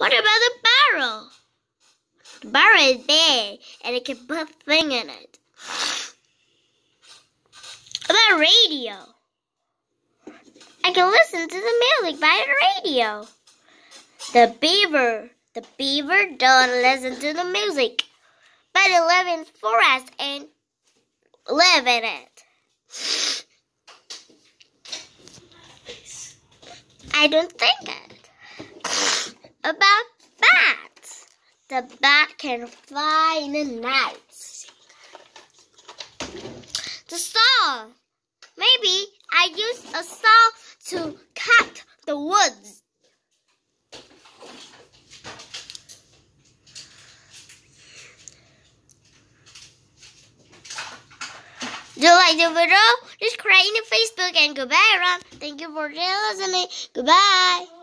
What about the barrel? The barrel is there, and it can put thing in it. About radio. I can listen to the music by the radio. The beaver. The beaver don't listen to the music, but it lives in forest and live in it. I don't think it. About bats. The bat can fly in the night. The saw. Maybe I use a saw to cut the woods. Do you like the video? Just create in Facebook and goodbye everyone. Thank you for listening. Goodbye.